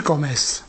Comece. começa.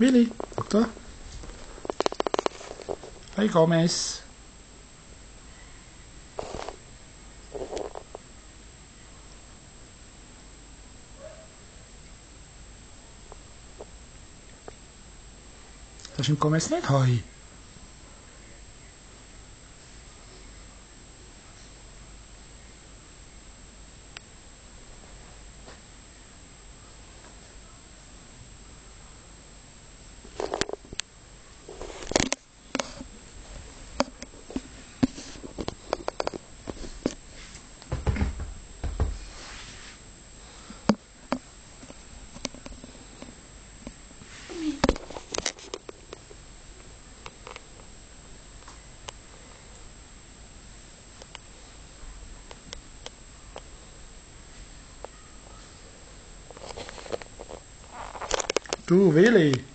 De comes? Willy, dokter. Hoi Gomez. Dat is een Gomez Tu, vê ele aí.